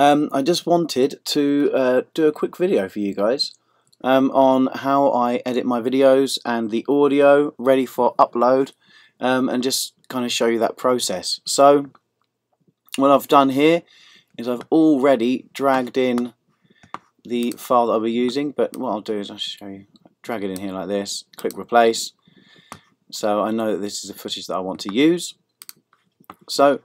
Um, I just wanted to uh, do a quick video for you guys um, on how I edit my videos and the audio ready for upload um, and just kind of show you that process. So what I've done here is I've already dragged in the file that I'll be using but what I'll do is I'll show you. Drag it in here like this click replace. So I know that this is the footage that I want to use. So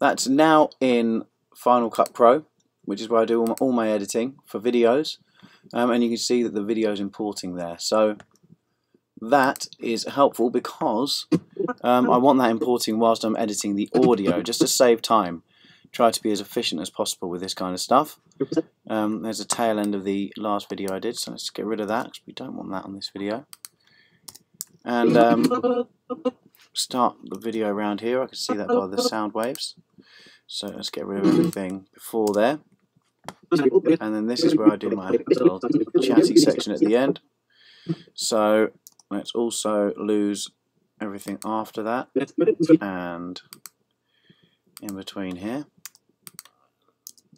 that's now in Final Cut Pro which is where I do all my, all my editing for videos. Um, and you can see that the video is importing there. So that is helpful because um, I want that importing whilst I'm editing the audio just to save time. Try to be as efficient as possible with this kind of stuff. Um, there's a tail end of the last video I did so let's get rid of that because we don't want that on this video. And um, start the video around here. I can see that by the sound waves. So let's get rid of everything before there and then this is where I do my little chatty section at the end. So let's also lose everything after that. And in between here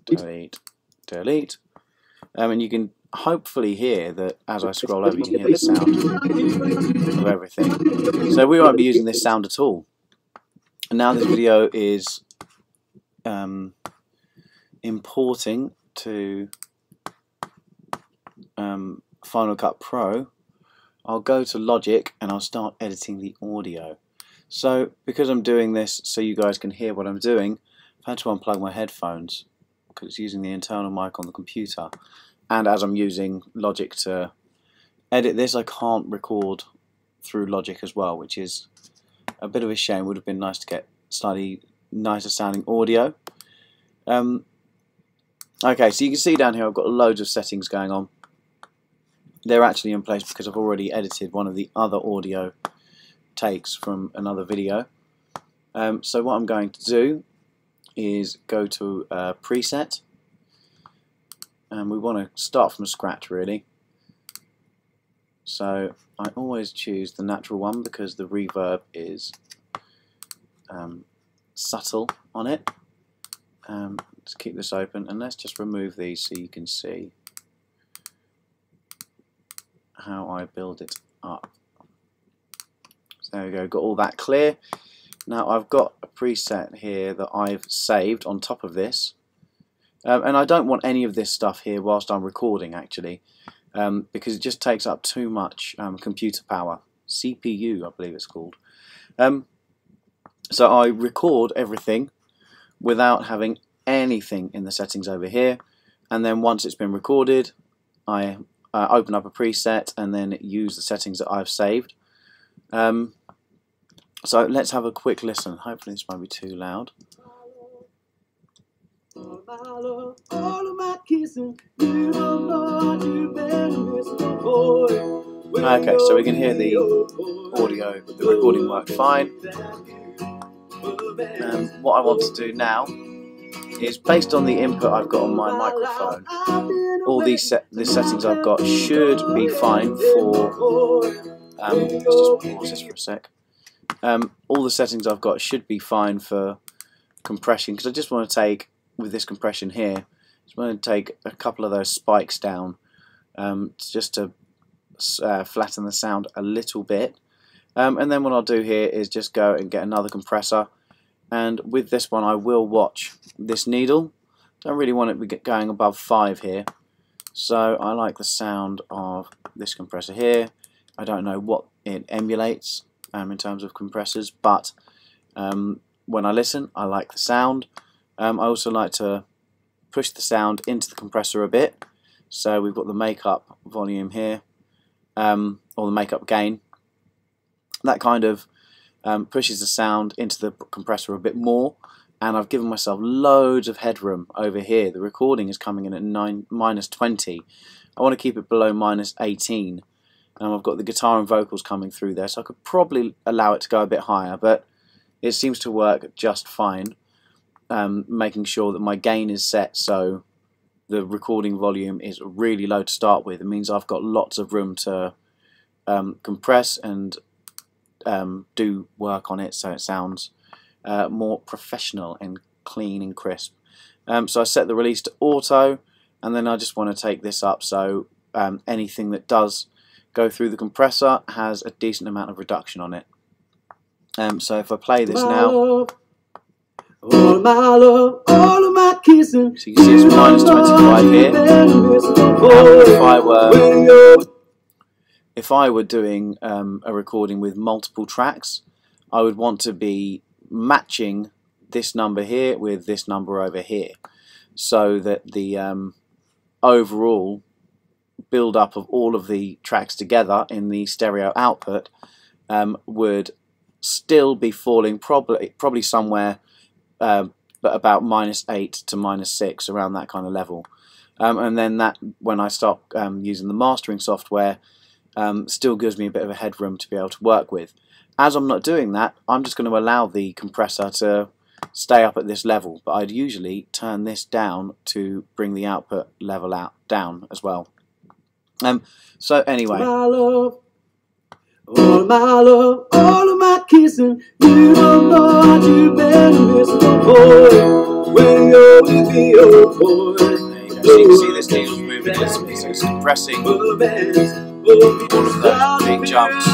delete delete. Um, and you can hopefully hear that as I scroll over you can hear the sound of everything. So we won't be using this sound at all. And now this video is um, importing to um, Final Cut Pro, I'll go to Logic and I'll start editing the audio. So because I'm doing this so you guys can hear what I'm doing, I've had to unplug my headphones because it's using the internal mic on the computer. And as I'm using Logic to edit this, I can't record through Logic as well, which is a bit of a shame. Would have been nice to get slightly nicer sounding audio. Um, okay, so you can see down here I've got loads of settings going on. They're actually in place because I've already edited one of the other audio takes from another video. Um, so what I'm going to do is go to uh, preset and we want to start from scratch really. So I always choose the natural one because the reverb is um, subtle on it. Um, let's keep this open and let's just remove these so you can see how I build it up. So there we go, got all that clear. Now I've got a preset here that I've saved on top of this um, and I don't want any of this stuff here whilst I'm recording actually um, because it just takes up too much um, computer power. CPU I believe it's called. Um, so I record everything without having anything in the settings over here and then once it's been recorded I uh, open up a preset and then use the settings that I've saved. Um, so let's have a quick listen. Hopefully this won't be too loud. Okay, so we can hear the audio, the recording worked fine. Um, what I want to do now is based on the input I've got on my microphone, all these set the settings I've got should be fine for. Um, let's just pause this for a sec. Um, all the settings I've got should be fine for compression because I just want to take with this compression here. I just want to take a couple of those spikes down um, just to uh, flatten the sound a little bit. Um, and then what I'll do here is just go and get another compressor and with this one I will watch this needle. Don't really want it going above 5 here. So I like the sound of this compressor here. I don't know what it emulates um, in terms of compressors, but um, when I listen I like the sound. Um, I also like to push the sound into the compressor a bit. So we've got the makeup volume here, um, or the makeup gain. That kind of um, pushes the sound into the compressor a bit more and I've given myself loads of headroom over here. The recording is coming in at nine, minus 20. I want to keep it below minus 18 and I've got the guitar and vocals coming through there so I could probably allow it to go a bit higher but it seems to work just fine um, making sure that my gain is set so the recording volume is really low to start with. It means I've got lots of room to um, compress and um, do work on it so it sounds uh, more professional and clean and crisp. Um, so I set the release to auto and then I just want to take this up so um, anything that does go through the compressor has a decent amount of reduction on it. Um, so if I play this now, all my love, all of my kissing. So you can see it's minus 25 here. Now, if I were doing um, a recording with multiple tracks, I would want to be matching this number here with this number over here, so that the um, overall build up of all of the tracks together in the stereo output um, would still be falling probably probably somewhere uh, about minus 8 to minus 6 around that kind of level. Um, and then that when I start um, using the mastering software um, still gives me a bit of a headroom to be able to work with as I'm not doing that I'm just going to allow the compressor to stay up at this level but I'd usually turn this down to bring the output level out down as well um, so anyway all my love, all of my kissing. You don't know how you been missing, boy. When you're with me, oh boy. There you go. So you can see this needle's moving a little bit, so it's compressing all of those big jumps.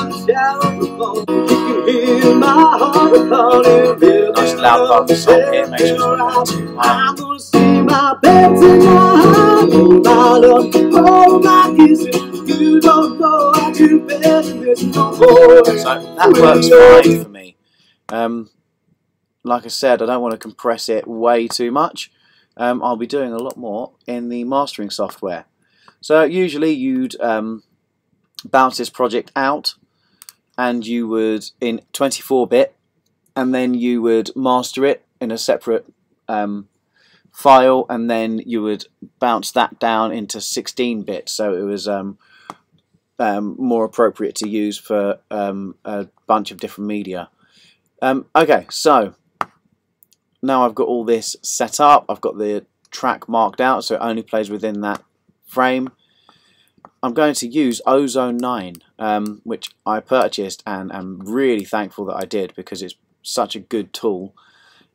Nice loud the song here, make sure it's not too my bed tonight. Oh my love, oh my kissing. You don't know how to bed so that works fine for me. Um, like I said, I don't want to compress it way too much. Um, I'll be doing a lot more in the mastering software. So usually you'd um, bounce this project out and you would in 24-bit and then you would master it in a separate um, file and then you would bounce that down into 16-bit so it was um, um, more appropriate to use for um, a bunch of different media. Um, okay, so now I've got all this set up. I've got the track marked out, so it only plays within that frame. I'm going to use Ozone 9, um, which I purchased and am really thankful that I did because it's such a good tool.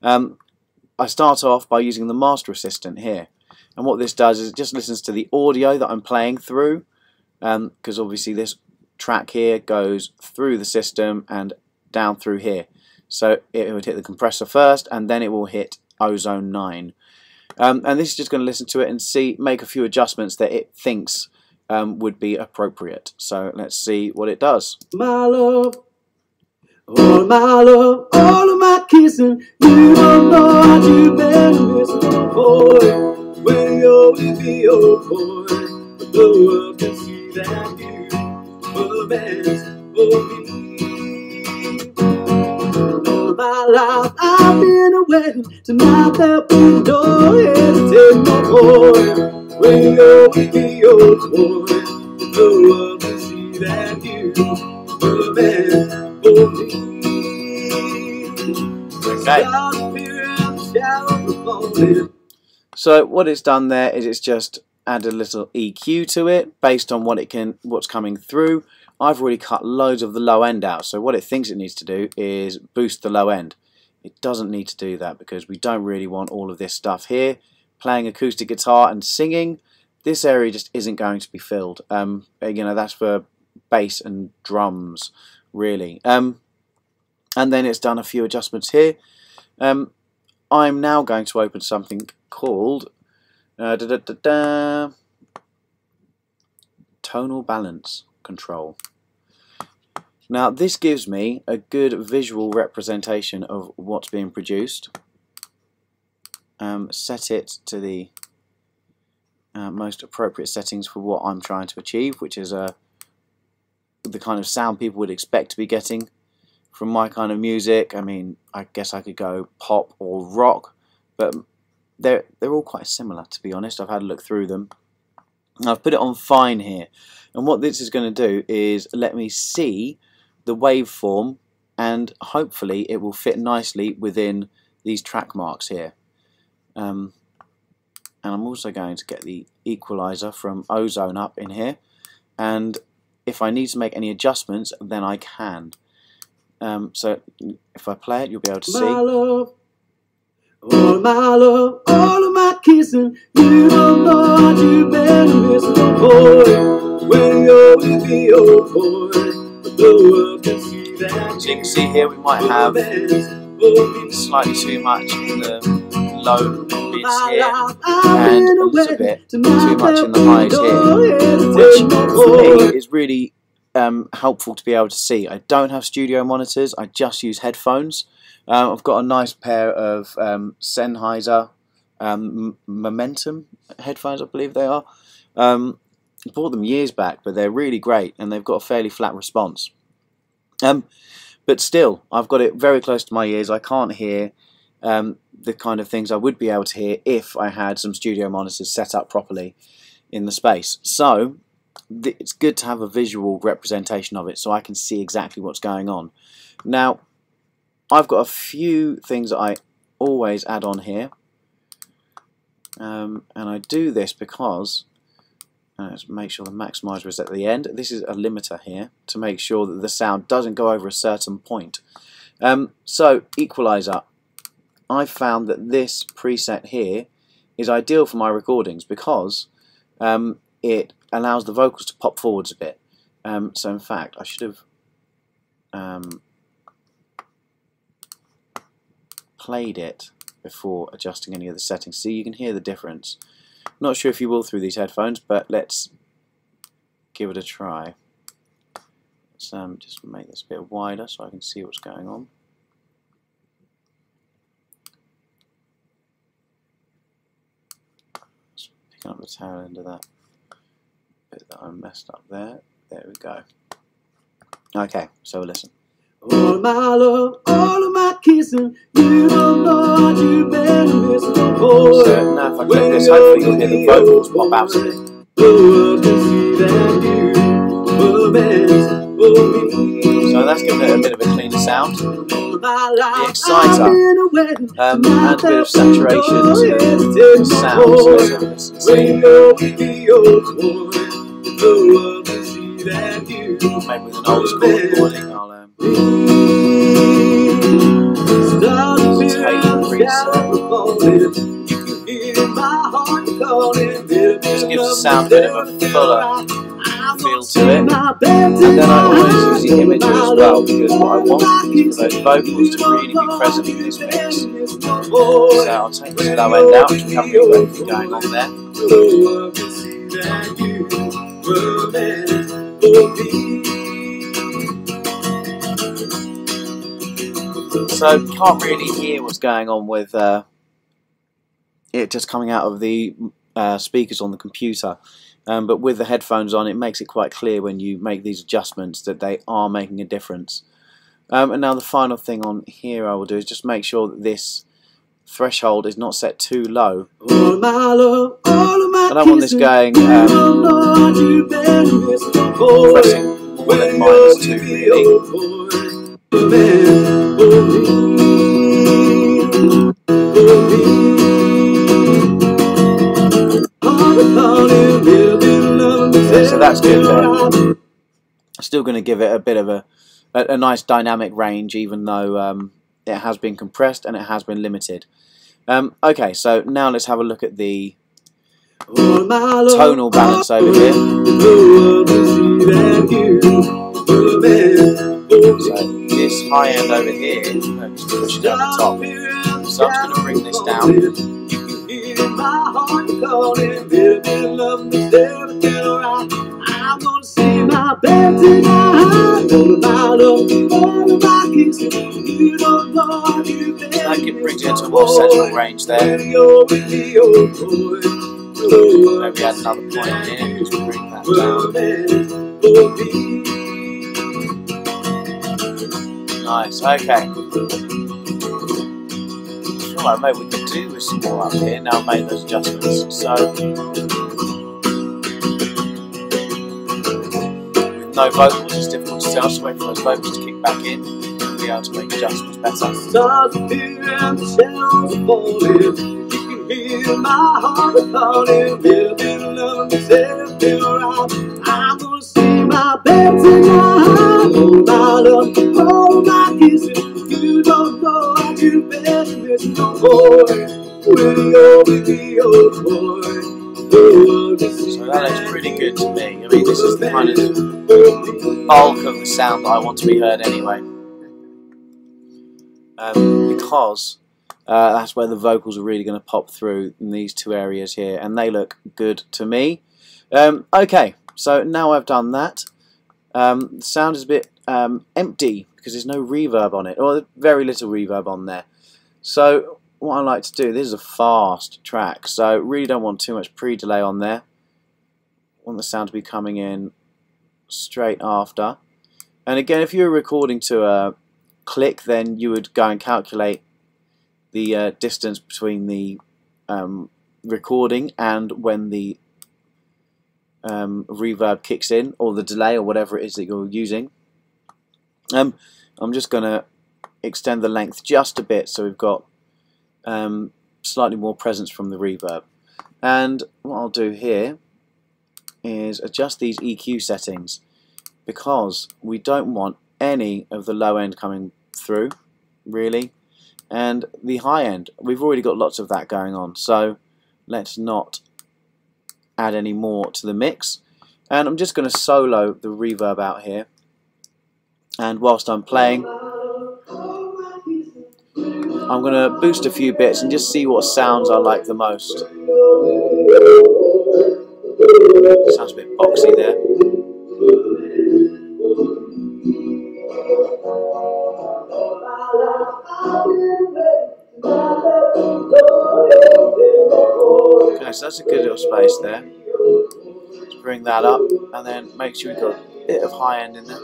Um, I start off by using the Master Assistant here. And what this does is it just listens to the audio that I'm playing through because um, obviously this track here goes through the system and down through here. So it would hit the compressor first and then it will hit ozone 9. Um, and this is just going to listen to it and see, make a few adjustments that it thinks um, would be appropriate. So let's see what it does. My love, all my love, all of my kissing, you don't know how you've been boy, when you're with me, oh boy, blow up and see that you were meant for me. All my life I've been waiting to knock that window take my boy. When you're with me, oh boy, no one can see that you were meant for me. Okay. So what it's done there is it's just added a little EQ to it based on what it can, what's coming through. I've already cut loads of the low end out, so what it thinks it needs to do is boost the low end. It doesn't need to do that because we don't really want all of this stuff here. Playing acoustic guitar and singing, this area just isn't going to be filled. Um, you know, that's for bass and drums, really. Um, and then it's done a few adjustments here. Um, I'm now going to open something called uh, da, da, da. Tonal balance control. Now this gives me a good visual representation of what's being produced. Um, set it to the uh, most appropriate settings for what I'm trying to achieve, which is uh, the kind of sound people would expect to be getting from my kind of music. I mean, I guess I could go pop or rock, but they're they're all quite similar to be honest. I've had a look through them. I've put it on fine here, and what this is going to do is let me see the waveform, and hopefully it will fit nicely within these track marks here. Um, and I'm also going to get the equalizer from Ozone up in here, and if I need to make any adjustments, then I can. Um, so if I play it, you'll be able to see. All my love, all of my my kissing. You don't know what you've been missing, oh boy. When you're with me, oh boy. The world can see that. So you can see here we might have slightly too much in the low mids here and a little bit too much in the highs here, which for me is really um, helpful to be able to see. I don't have studio monitors, I just use headphones. Um, I've got a nice pair of um, Sennheiser um, Momentum headphones, I believe they are. Um, bought them years back, but they're really great and they've got a fairly flat response. Um, but still, I've got it very close to my ears. I can't hear um, the kind of things I would be able to hear if I had some studio monitors set up properly in the space. So it's good to have a visual representation of it so I can see exactly what's going on. Now, I've got a few things that I always add on here. Um, and I do this because uh, let's make sure the maximizer is at the end. This is a limiter here to make sure that the sound doesn't go over a certain point. Um, so equalizer. I found that this preset here is ideal for my recordings because um, it allows the vocals to pop forwards a bit. Um, so in fact, I should have um, played it before adjusting any of the settings. See, you can hear the difference. Not sure if you will through these headphones, but let's give it a try. Let's um, just make this a bit wider so I can see what's going on. Just picking up the tail end of that bit that I messed up there. There we go. Okay, so listen. All of my love, all of my kissing, you don't know what you've been missing. Oh, So now if I click this, hopefully you'll hear the vocals pop out of it. So that's giving it a bit of a cleaner sound. The exciter, Um, and a bit of saturation to the sound. So. See, maybe with an old school recording, I'll um, Just gives the sound a bit of a fuller feel to it. And then I always use the imager as well because what I want is those vocals to really be present in this mix. So I'll take this low end out, which we haven't really got going on there. So can't really hear what's going on with uh, it just coming out of the uh, speakers on the computer. Um, but with the headphones on, it makes it quite clear when you make these adjustments that they are making a difference. Um, and now the final thing on here I will do is just make sure that this threshold is not set too low. My I want this going um, pressing more than minus two really. So that's good there. Still going to give it a bit of a, a, a nice dynamic range even though um, it has been compressed and it has been limited. Um, okay, so now let's have a look at the tonal balance over here. So this high end over here is pushing down the top. So I'm just going to bring this down. I'm gonna see my bed tonight. All about all of my kisses. You don't know been That can bring it into a more central range there. When you're with me, boy. Maybe add another point here, just to bring that down. Nice, okay. Feel like maybe we could do with some more up here now I've made those adjustments. So, with no vocals, it's difficult to tell, so wait for those vocals to kick back in and be able to make adjustments better. Stars appear and my heart calling. Living. I'm gonna see my bed tonight. Oh, my love, oh, my So that looks pretty good to me. I mean, this is the kind of bulk of the sound that I want to be heard anyway. Um, because uh, that's where the vocals are really going to pop through in these two areas here, and they look good to me. Um, okay, so now I've done that, um, the sound is a bit um, empty because there's no reverb on it, or very little reverb on there. So what I like to do, this is a fast track, so really don't want too much pre-delay on there. want the sound to be coming in straight after. And again, if you were recording to a click, then you would go and calculate the uh, distance between the um, recording and when the um, reverb kicks in, or the delay, or whatever it is that you're using. Um, I'm just going to extend the length just a bit so we've got um, slightly more presence from the reverb. And what I'll do here is adjust these EQ settings because we don't want any of the low end coming through really and the high end. We've already got lots of that going on so let's not add any more to the mix. And I'm just going to solo the reverb out here. And whilst I'm playing I'm going to boost a few bits and just see what sounds I like the most. Sounds a bit boxy there. Okay, so that's a good little space there. Let's bring that up and then make sure we've got a bit of high end in there.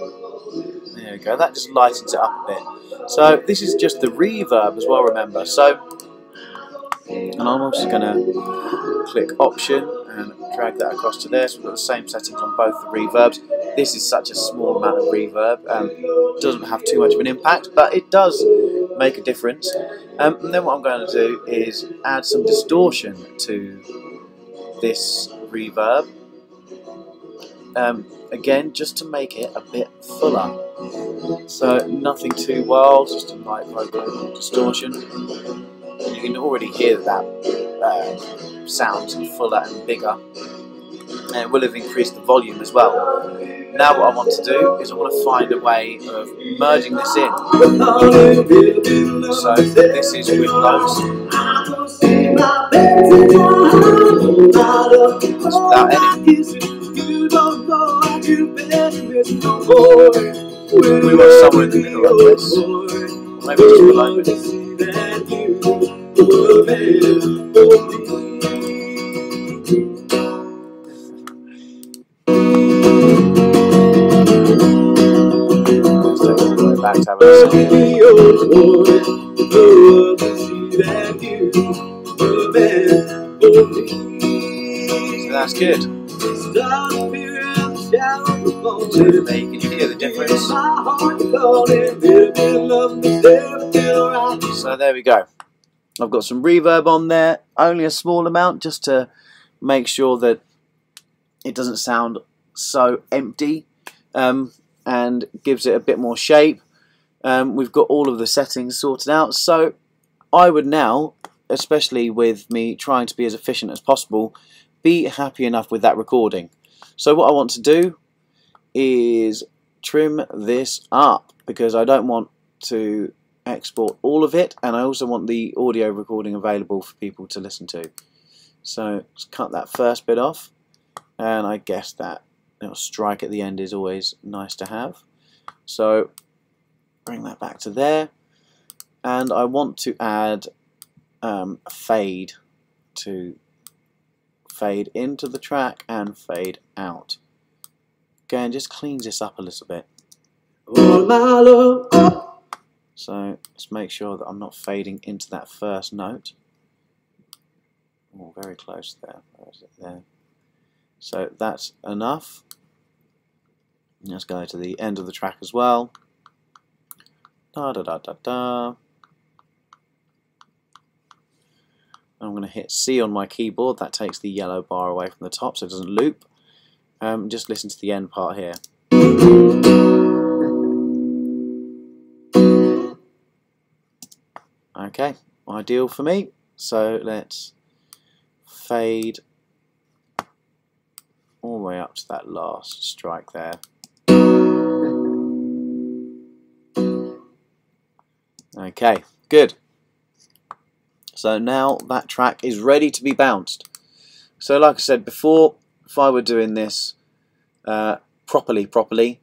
There we go, that just lightens it up a bit. So this is just the reverb as well, remember. So, and I'm also going to click option and drag that across to there. So we've got the same settings on both the reverbs. This is such a small amount of reverb, um, doesn't have too much of an impact, but it does make a difference. Um, and then what I'm going to do is add some distortion to this reverb. Um, again, just to make it a bit fuller. So nothing too wild, just a light vocal distortion. You can already hear that uh, sounds fuller and bigger. And it will have increased the volume as well. Now what I want to do is I want to find a way of merging this in. So this is with those. without any. We were somewhere in the middle of this. Maybe just below it. Back to have a listen. So that's good. So there we go. I've got some reverb on there, only a small amount just to make sure that it doesn't sound so empty um, and gives it a bit more shape. Um, we've got all of the settings sorted out, so I would now, especially with me trying to be as efficient as possible, be happy enough with that recording. So what I want to do is trim this up because I don't want to export all of it and I also want the audio recording available for people to listen to. So cut that first bit off and I guess that little strike at the end is always nice to have. So bring that back to there and I want to add um, a fade to fade into the track and fade out. Again, just cleans this up a little bit. So let's make sure that I'm not fading into that first note. Oh, very close there. There? So that's enough. Let's go to the end of the track as well. Da da da da da. I'm going to hit C on my keyboard. That takes the yellow bar away from the top so it doesn't loop. Um, just listen to the end part here. Okay, ideal for me. So let's fade all the way up to that last strike there. Okay, good. So now that track is ready to be bounced. So like I said before, if I were doing this uh, properly, properly,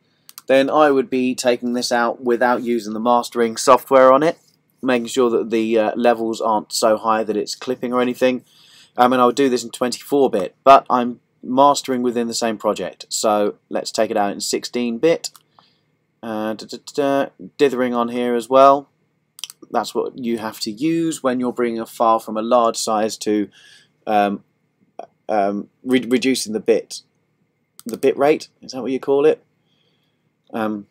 then I would be taking this out without using the mastering software on it, making sure that the uh, levels aren't so high that it's clipping or anything. I mean, I would do this in 24-bit, but I'm mastering within the same project. So let's take it out in 16-bit. Uh, dithering on here as well. That's what you have to use when you're bringing a file from a large size to um, um, re reducing the bit, the bit rate. Is that what you call it? Um,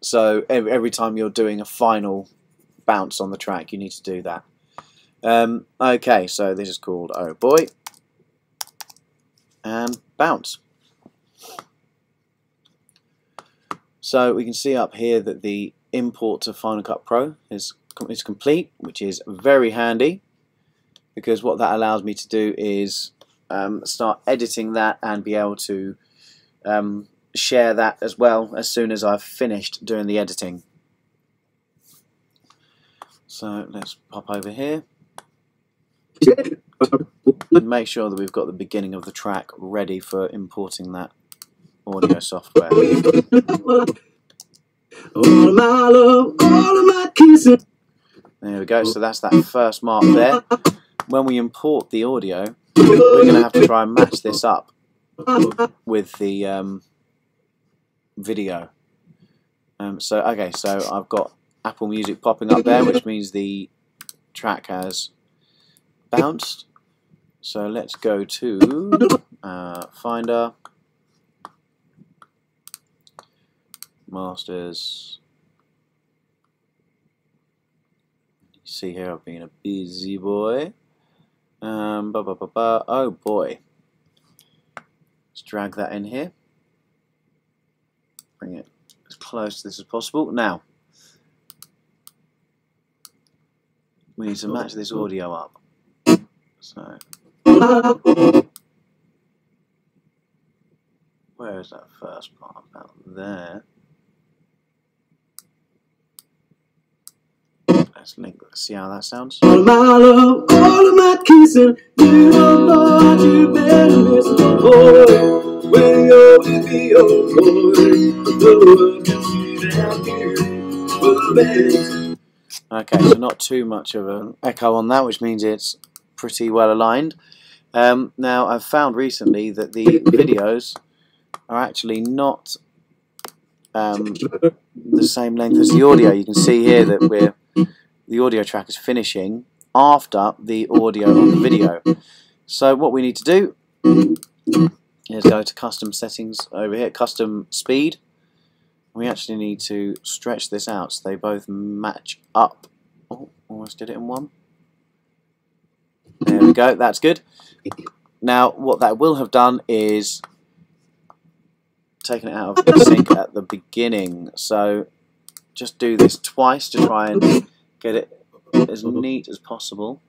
so every, every time you're doing a final bounce on the track, you need to do that. Um, okay, so this is called Oh Boy. And bounce. So we can see up here that the import to Final Cut Pro is, is complete, which is very handy because what that allows me to do is um, start editing that and be able to um, share that as well as soon as I've finished doing the editing. So let's pop over here. And Make sure that we've got the beginning of the track ready for importing that audio software. There we go, so that's that first mark there. When we import the audio, we're going to have to try and match this up with the um, video. Um, so okay, so I've got Apple Music popping up there, which means the track has bounced. So let's go to uh, Finder, Masters. See here, I've been a busy boy. Um, ba -ba -ba oh boy. Let's drag that in here bring it as close to this as possible. Now, we need to match this audio up. So, where is that first part? About there. Let's link. Let's see how that sounds. All my love, all of my kissing, you don't know how you've. When you're with me, oh boy. Okay, so not too much of an echo on that, which means it's pretty well aligned. Um, now, I've found recently that the videos are actually not um, the same length as the audio. You can see here that we're the audio track is finishing after the audio on the video. So what we need to do is go to custom settings over here, custom speed, we actually need to stretch this out so they both match up. Oh, almost did it in one. There we go, that's good. Now, what that will have done is taken it out of sync at the beginning. So just do this twice to try and get it as neat as possible.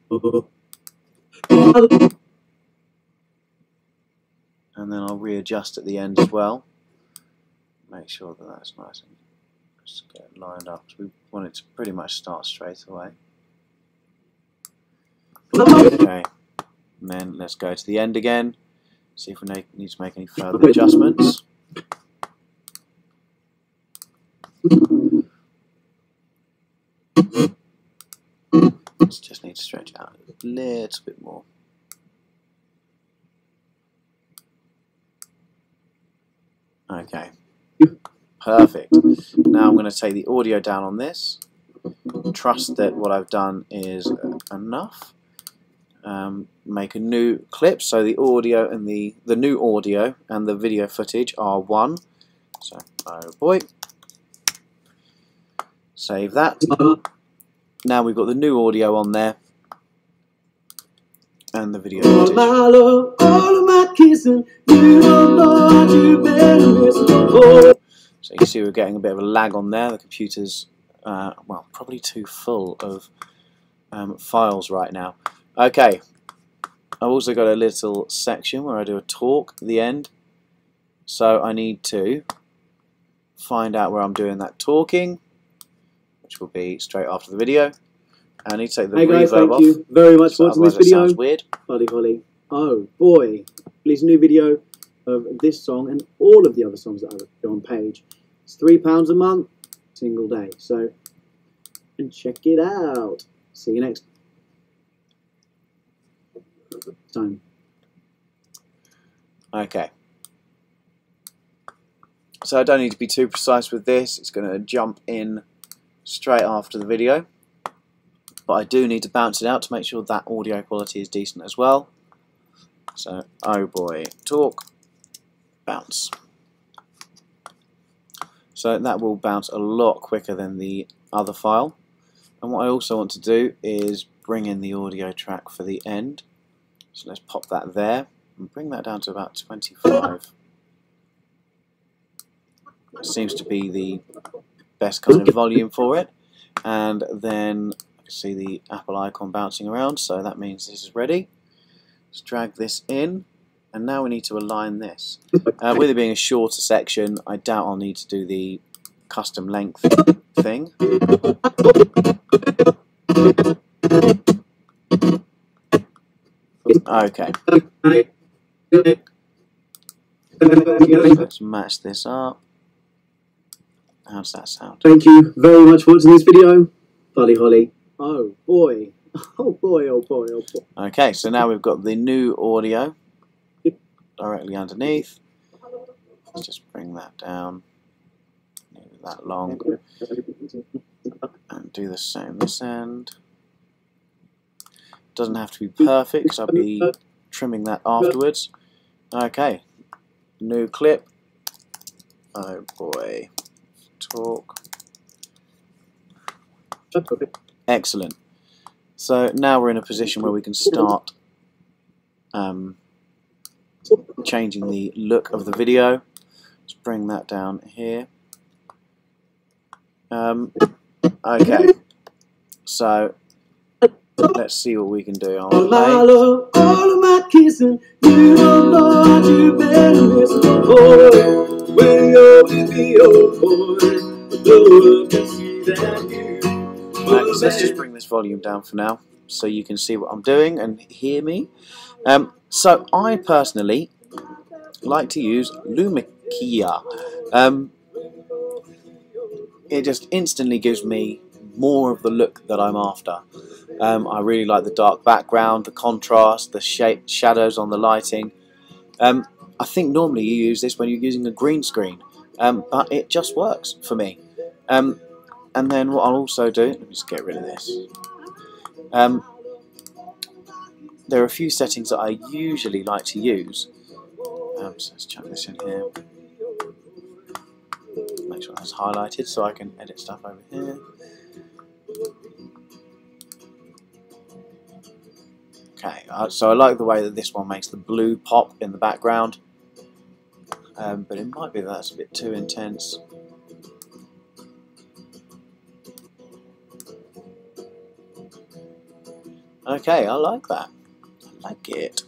And then I'll readjust at the end as well make sure that that's nice and just get it lined up. We want it to pretty much start straight away. Okay, and then let's go to the end again, see if we need to make any further adjustments. Just need to stretch out a little bit more. Okay. Perfect. Now I'm going to take the audio down on this. Trust that what I've done is enough. Um, make a new clip so the audio and the the new audio and the video footage are one. So oh boy. Save that. Now we've got the new audio on there and the video footage. So you can see we're getting a bit of a lag on there. The computer's uh, well, probably too full of um, files right now. Okay, I've also got a little section where I do a talk at the end. So I need to find out where I'm doing that talking, which will be straight after the video. I need to take the Hey guys, thank off. you very much for watching this video. sounds weird. Holly Holly. Oh boy, release a new video of this song and all of the other songs that I've on page. It's three pounds a month, single day. So, and check it out. See you next time. Okay. So I don't need to be too precise with this. It's going to jump in straight after the video. But I do need to bounce it out to make sure that audio quality is decent as well. So, oh boy, talk, bounce. So that will bounce a lot quicker than the other file. And what I also want to do is bring in the audio track for the end. So let's pop that there and bring that down to about 25. Seems to be the best kind of volume for it. And then I can see the Apple icon bouncing around, so that means this is ready. Let's drag this in, and now we need to align this. Uh, with it being a shorter section, I doubt I'll need to do the custom length thing. Okay, let's match this up. How's that sound? Thank you very much for watching this video. Holly Holly. Oh boy. Oh boy, oh boy, oh boy. Okay, so now we've got the new audio directly underneath. Let's just bring that down. That long. And do the same this end. Doesn't have to be perfect because I'll be trimming that afterwards. Okay, new clip. Oh boy. Talk. Excellent. So now we're in a position where we can start um, changing the look of the video. Let's bring that down here. Um, okay, so let's see what we can do. I'll All play. all of my kissing, you don't know what you've been missing for. You're with me, oh boy, can see that you. Right, let's just bring this volume down for now so you can see what I'm doing and hear me. Um, so I personally like to use Luma Keyer. Um, it just instantly gives me more of the look that I'm after. Um, I really like the dark background, the contrast, the shape, shadows on the lighting. Um, I think normally you use this when you're using a green screen, um, but it just works for me. Um, and then what I'll also do, let me just get rid of this. Um, there are a few settings that I usually like to use. Um, so let's chuck this in here. Make sure that's highlighted so I can edit stuff over here. Okay, uh, so I like the way that this one makes the blue pop in the background. Um, but it might be that that's a bit too intense. Okay, I like that. I like it.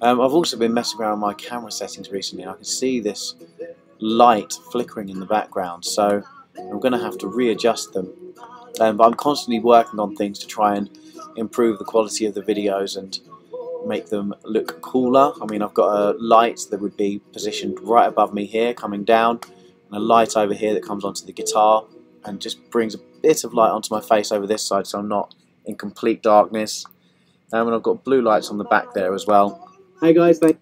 Um, I've also been messing around with my camera settings recently. And I can see this light flickering in the background, so I'm going to have to readjust them. Um, but I'm constantly working on things to try and improve the quality of the videos and make them look cooler. I mean, I've got a light that would be positioned right above me here, coming down, and a light over here that comes onto the guitar and just brings a bit of light onto my face over this side so I'm not in complete darkness. Um, and I've got blue lights on the back there as well. Hey guys, thank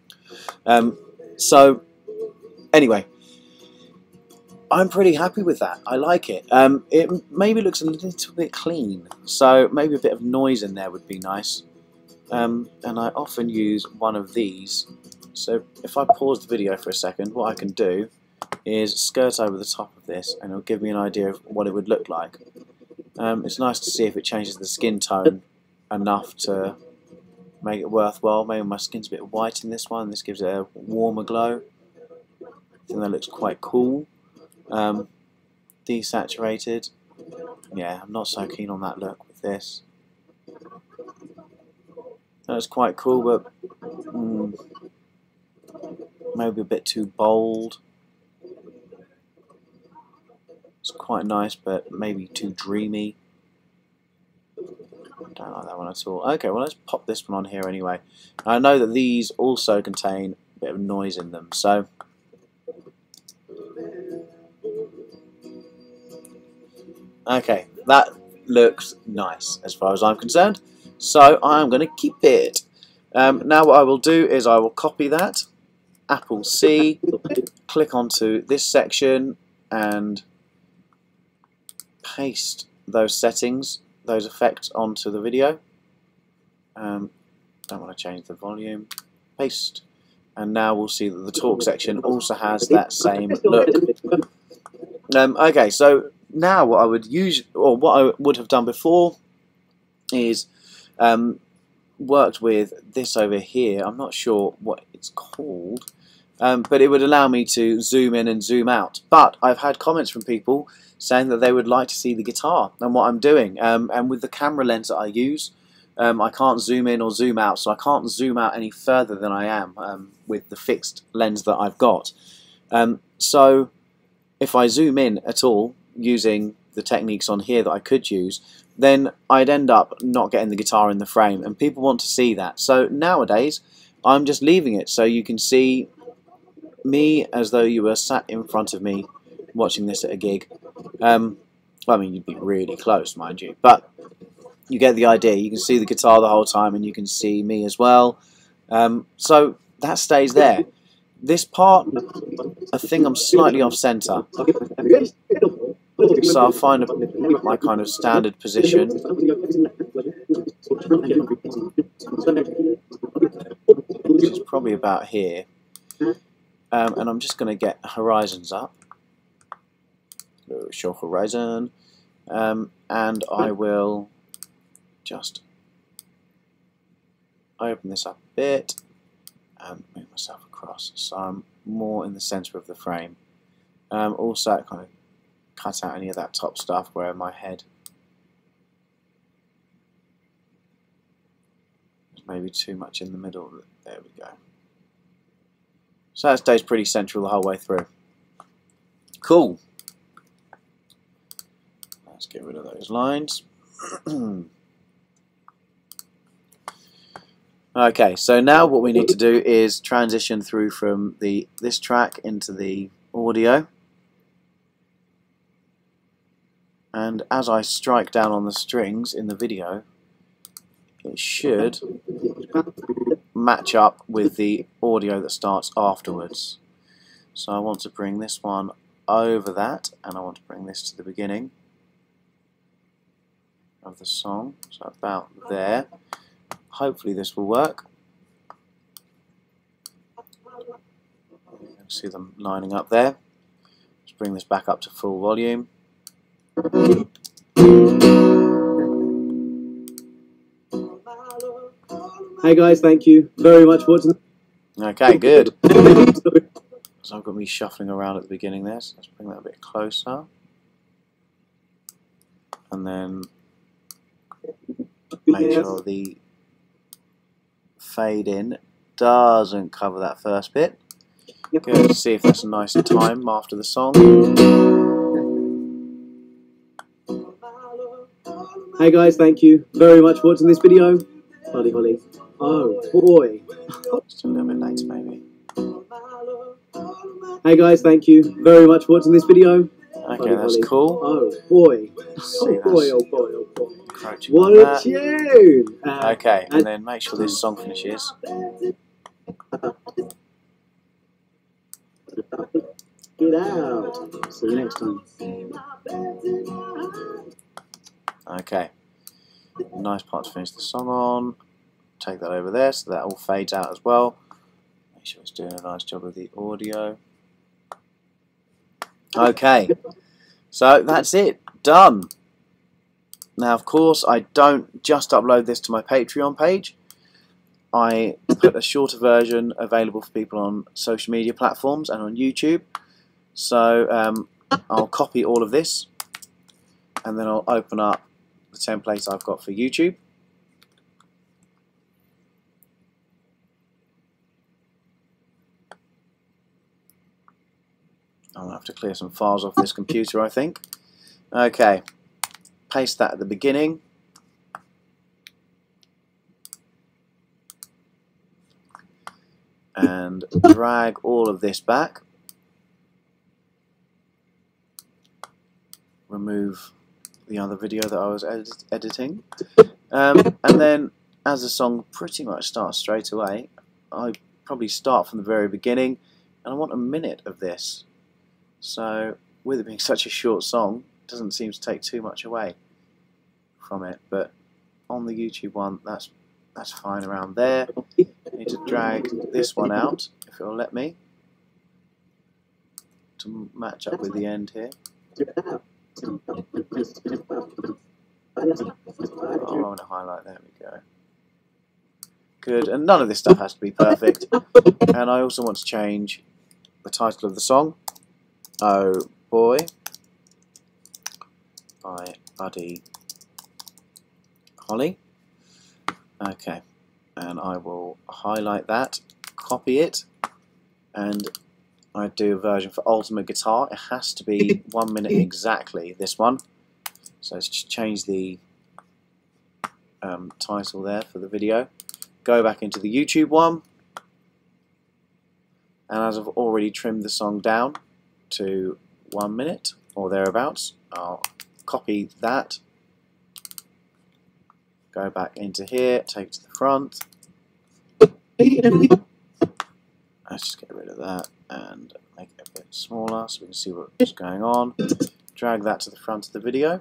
Um, so, anyway, I'm pretty happy with that. I like it. Um, it maybe looks a little bit clean, so maybe a bit of noise in there would be nice. Um, and I often use one of these. So if I pause the video for a second, what I can do is skirt over the top of this, and it'll give me an idea of what it would look like. Um, it's nice to see if it changes the skin tone enough to make it worthwhile. Maybe my skin's a bit white in this one. This gives it a warmer glow. I think that looks quite cool. Um, desaturated. Yeah, I'm not so keen on that look with this. That's quite cool, but mm, maybe a bit too bold. It's quite nice, but maybe too dreamy. Don't like that one at all. Okay, well let's pop this one on here anyway. I know that these also contain a bit of noise in them, so Okay, that looks nice as far as I'm concerned. So I'm going to keep it. Um, now what I will do is I will copy that, Apple C, click onto this section and paste those settings, those effects onto the video. Um, don't want to change the volume. Paste. And now we'll see that the talk section also has that same look. Um, okay, so now what I would use, or what I would have done before, is um, worked with this over here. I'm not sure what it's called, um, but it would allow me to zoom in and zoom out. But I've had comments from people saying that they would like to see the guitar and what I'm doing. Um, and with the camera lens that I use, um, I can't zoom in or zoom out, so I can't zoom out any further than I am um, with the fixed lens that I've got. Um, so if I zoom in at all using the techniques on here that I could use, then I'd end up not getting the guitar in the frame, and people want to see that. So nowadays, I'm just leaving it so you can see me as though you were sat in front of me watching this at a gig. Um, well, I mean, you'd be really close, mind you, but you get the idea. You can see the guitar the whole time, and you can see me as well. Um, so that stays there. This part, I think I'm slightly off center. So I'll find a, my kind of standard position. Which is probably about here. Um, and I'm just going to get horizons up. Show horizon. Um, and I will just open this up a bit and move myself across so I'm more in the center of the frame. Um, also kind of cut out any of that top stuff where my head maybe too much in the middle. There we go. So that stays pretty central the whole way through. Cool. Let's get rid of those lines. okay, so now what we need to do is transition through from the this track into the audio. And as I strike down on the strings in the video it should match up with the audio that starts afterwards. So I want to bring this one over that and I want to bring this to the beginning of the song. So about there. Hopefully this will work. See them lining up there. Let's bring this back up to full volume Hey guys, thank you very much for watching. Okay, good. so I've got me shuffling around at the beginning there, so let's bring that a bit closer. And then make sure the fade in doesn't cover that first bit. Good, see if that's a nice time after the song. Hey guys, thank you very much for watching this video. Holly Holly. Oh boy. A little bit maybe. Hey guys, thank you very much for watching this video. Okay, that's Holly. cool. Oh boy. Oh boy, oh boy, oh boy. What a that. tune! Uh, okay, and, and then make sure this song finishes. Get out. See you next time. Okay, nice part to finish the song on. Take that over there so that all fades out as well. Make sure it's doing a nice job of the audio. Okay, so that's it, done. Now, of course, I don't just upload this to my Patreon page. I put a shorter version available for people on social media platforms and on YouTube. So um, I'll copy all of this and then I'll open up the template I've got for YouTube. I'll have to clear some files off this computer I think. Okay, paste that at the beginning. And drag all of this back. Remove the other video that I was edit editing. Um, and then as the song pretty much starts straight away, I probably start from the very beginning and I want a minute of this. So with it being such a short song, it doesn't seem to take too much away from it. But on the YouTube one, that's that's fine around there. I need to drag this one out, if it'll let me, to match up with the end here. Oh, I want to highlight, there we go. Good, and none of this stuff has to be perfect. And I also want to change the title of the song. Oh Boy by Buddy Holly. Okay, and I will highlight that, copy it, and I do a version for Ultimate Guitar. It has to be one minute exactly, this one. So let's change the um, title there for the video. Go back into the YouTube one. And as I've already trimmed the song down to one minute or thereabouts, I'll copy that go back into here, take it to the front. Let's just get rid of that and make it a bit smaller so we can see what's going on. Drag that to the front of the video.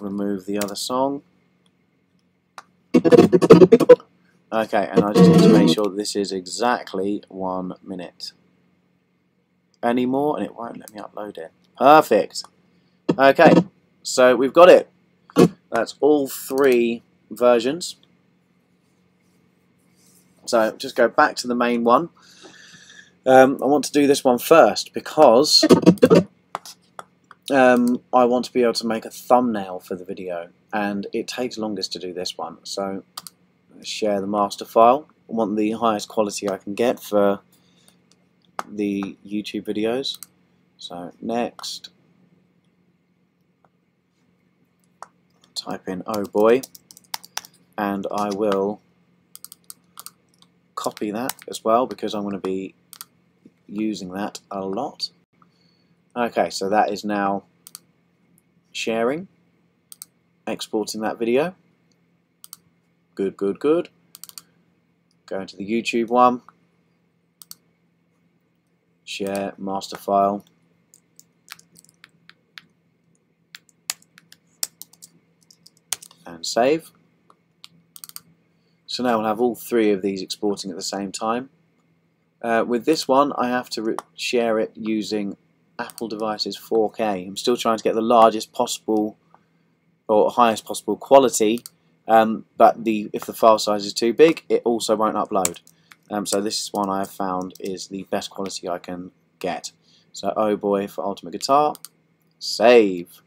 Remove the other song. Okay, and I just need to make sure this is exactly one minute. Any more, and it won't let me upload it. Perfect. Okay, so we've got it. That's all three versions. So just go back to the main one. Um, I want to do this one first because um, I want to be able to make a thumbnail for the video and it takes longest to do this one. So share the master file. I want the highest quality I can get for the YouTube videos. So next, type in oh boy and I will copy that as well because I'm going to be using that a lot. Okay, so that is now sharing, exporting that video. Good, good, good. Go into the YouTube one, share master file, and save. So now we'll have all three of these exporting at the same time. Uh, with this one I have to share it using Apple devices 4K. I'm still trying to get the largest possible or highest possible quality um, but the if the file size is too big it also won't upload. Um, so this is one I have found is the best quality I can get. So oh boy for Ultimate Guitar, save.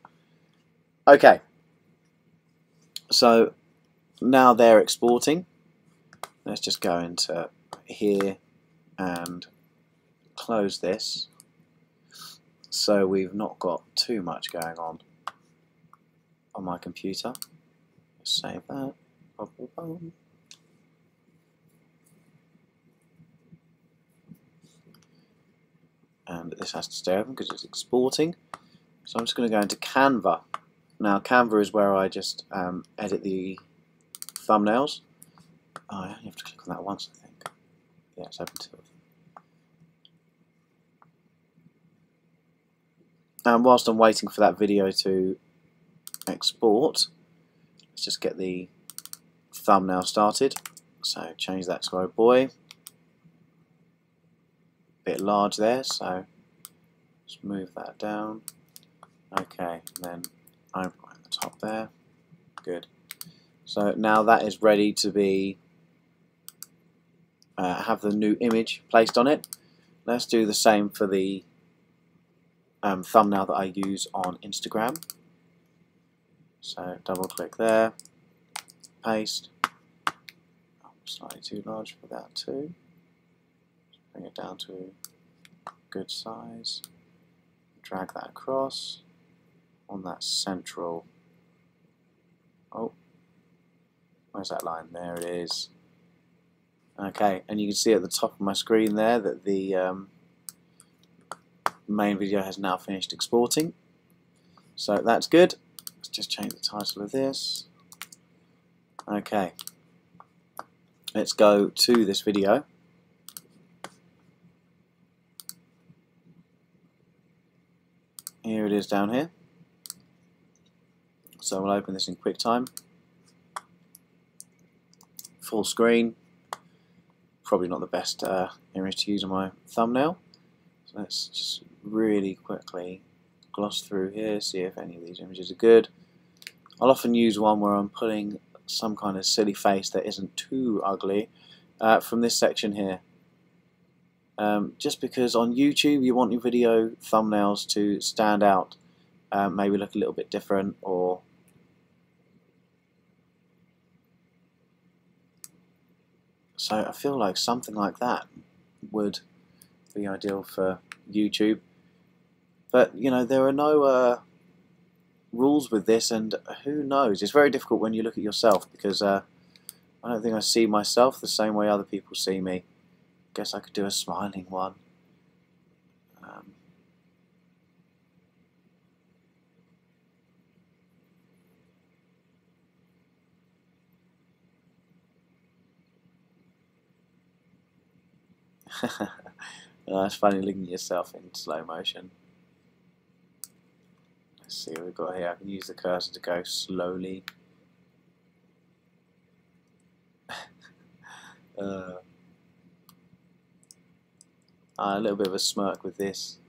Okay, so now they're exporting. Let's just go into here and close this so we've not got too much going on on my computer. Save that. And this has to stay open because it's exporting. So I'm just going to go into Canva now Canva is where I just um, edit the thumbnails. Oh, you have to click on that once, I think. Yeah, it's open to it. And whilst I'm waiting for that video to export, let's just get the thumbnail started. So change that to oh boy. Bit large there, so just move that down. Okay, then I'm right at the top there. Good. So now that is ready to be uh, have the new image placed on it. Let's do the same for the um, thumbnail that I use on Instagram. So double click there, paste. Oh, slightly too large for that too. Bring it down to good size. Drag that across on that central. Oh, where's that line? There it is. Okay, and you can see at the top of my screen there that the um, main video has now finished exporting. So that's good. Let's just change the title of this. Okay, let's go to this video. Here it is down here. So we'll open this in QuickTime. Full screen. Probably not the best uh, image to use on my thumbnail. So let's just really quickly gloss through here, see if any of these images are good. I'll often use one where I'm putting some kind of silly face that isn't too ugly uh, from this section here. Um, just because on YouTube you want your video thumbnails to stand out, um, maybe look a little bit different or so I feel like something like that would be ideal for YouTube. But you know there are no uh, rules with this and who knows? It's very difficult when you look at yourself because uh, I don't think I see myself the same way other people see me. Guess I could do a smiling one. Um, it's funny looking at yourself in slow motion. Let's see what we've got here. I can use the cursor to go slowly. uh, uh, a little bit of a smirk with this.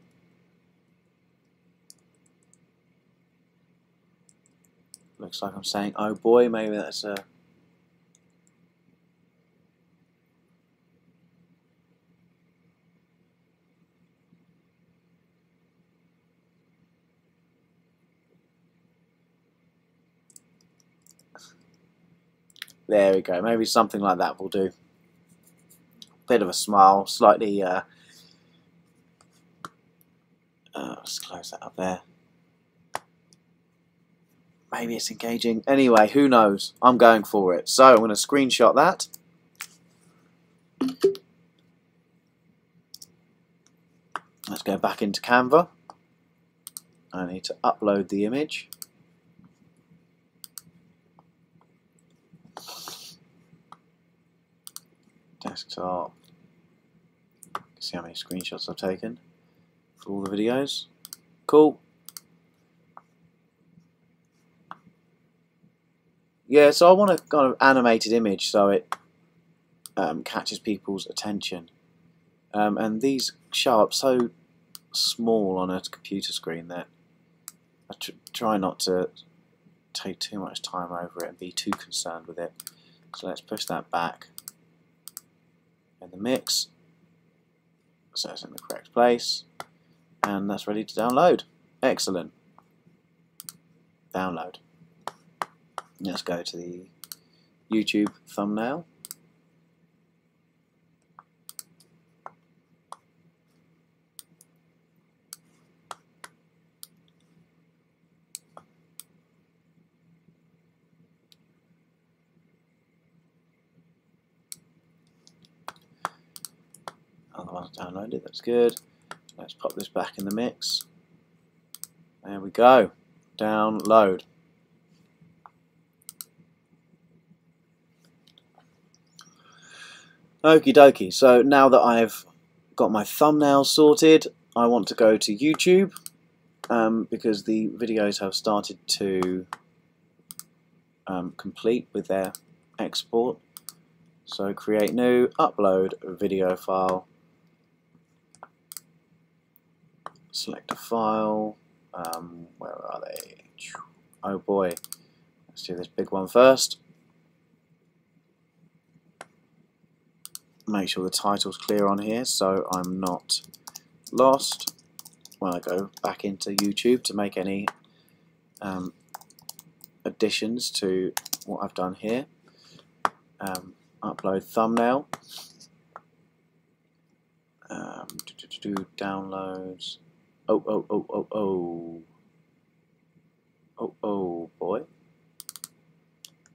Looks like I'm saying, oh boy, maybe that's a... There we go, maybe something like that will do. Bit of a smile, slightly uh, uh, let's close that up there. Maybe it's engaging. Anyway, who knows? I'm going for it. So I'm going to screenshot that. Let's go back into Canva. I need to upload the image. Desktop. See how many screenshots I've taken for all the videos. Cool. Yeah, so I want a kind of animated image so it um, catches people's attention. Um, and these show up so small on a computer screen that I tr try not to take too much time over it and be too concerned with it. So let's push that back in the mix so it's in the correct place and that's ready to download. Excellent. Download. Let's go to the YouTube thumbnail. Other one's that's good. Let's pop this back in the mix. There we go. Download. Okie dokie, so now that I've got my thumbnail sorted, I want to go to YouTube um, because the videos have started to um, complete with their export. So create new, upload video file, select a file. Um, where are they? Oh boy, let's do this big one first. Make sure the title's clear on here so I'm not lost when I go back into YouTube to make any um, additions to what I've done here. Um, upload thumbnail, um, do, do, do, downloads, Oh, oh, oh, oh, oh. Oh, oh, boy.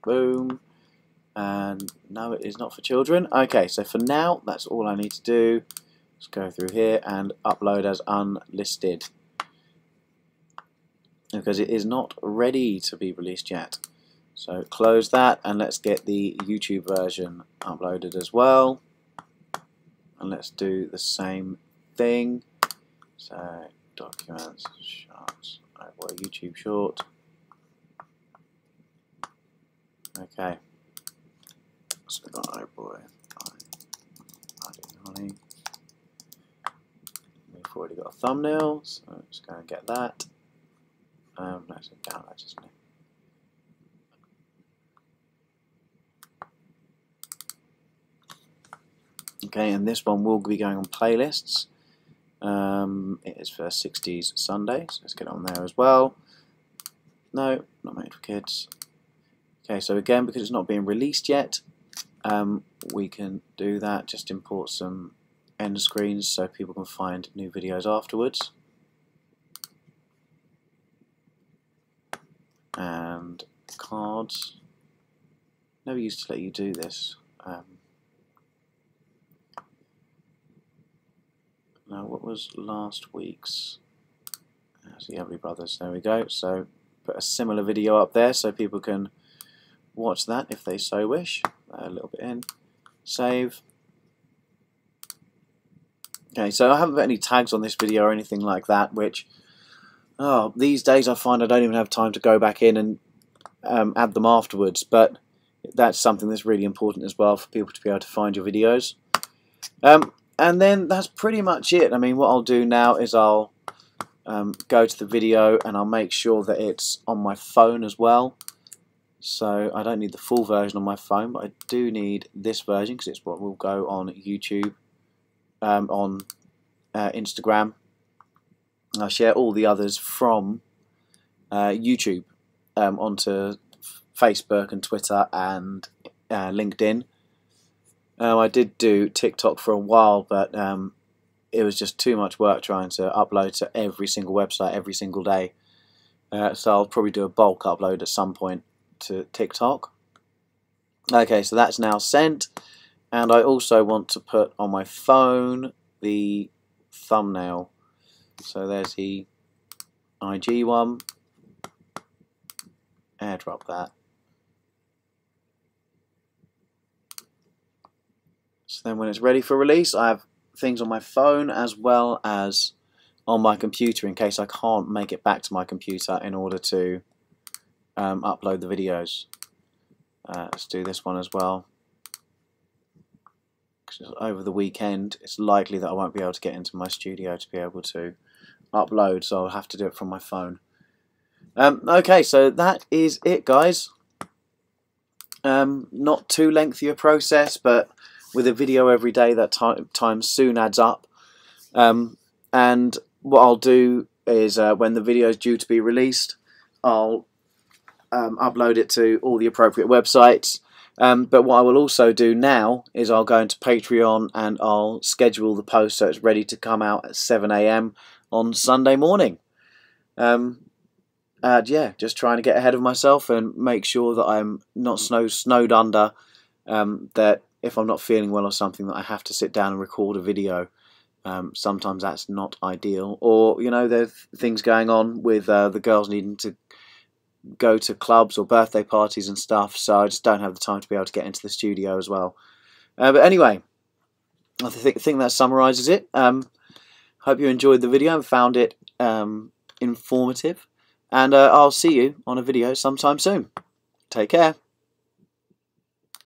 Boom. And no, it is not for children. Okay, so for now, that's all I need to do. Let's go through here and upload as unlisted. Because it is not ready to be released yet. So close that and let's get the YouTube version uploaded as well. And let's do the same thing. So documents, shots, oh boy, YouTube short. Okay. So got oh boy, honey. We've already got a thumbnail, so let's go and get that. Um, no, it's download, isn't it? Okay, and this one will be going on playlists. Um, it is for 60s Sunday, so let's get on there as well. No, not made for kids. Okay, so again, because it's not being released yet, um, we can do that. Just import some end screens so people can find new videos afterwards. And cards. Never used to let you do this. Um, Now, what was last week's? The Everly Brothers. There we go. So, put a similar video up there so people can watch that if they so wish. A little bit in. Save. Okay, so I haven't put any tags on this video or anything like that, which, oh, these days I find I don't even have time to go back in and um, add them afterwards, but that's something that's really important as well for people to be able to find your videos. Um, and then that's pretty much it. I mean, what I'll do now is I'll um, go to the video and I'll make sure that it's on my phone as well. So I don't need the full version on my phone, but I do need this version because it's what will go on YouTube, um, on uh, Instagram. I'll share all the others from uh, YouTube um, onto Facebook and Twitter and uh, LinkedIn. Um, I did do TikTok for a while, but um, it was just too much work trying to upload to every single website every single day. Uh, so I'll probably do a bulk upload at some point to TikTok. Okay, so that's now sent. And I also want to put on my phone the thumbnail. So there's the IG one. Airdrop that. Then when it's ready for release, I have things on my phone as well as on my computer in case I can't make it back to my computer in order to um, upload the videos. Uh, let's do this one as well. Over the weekend, it's likely that I won't be able to get into my studio to be able to upload, so I'll have to do it from my phone. Um, okay, so that is it, guys. Um, not too lengthy a process, but with a video every day, that time, time soon adds up. Um, and what I'll do is uh, when the video is due to be released, I'll um, upload it to all the appropriate websites. Um, but what I will also do now is I'll go into Patreon and I'll schedule the post so it's ready to come out at 7am on Sunday morning. Um, and yeah, just trying to get ahead of myself and make sure that I'm not snow snowed under. Um, that if I'm not feeling well or something that I have to sit down and record a video. Um, sometimes that's not ideal, or you know, there's things going on with uh, the girls needing to go to clubs or birthday parties and stuff, so I just don't have the time to be able to get into the studio as well. Uh, but anyway, I th think that summarizes it. Um, hope you enjoyed the video and found it um, informative, and uh, I'll see you on a video sometime soon. Take care.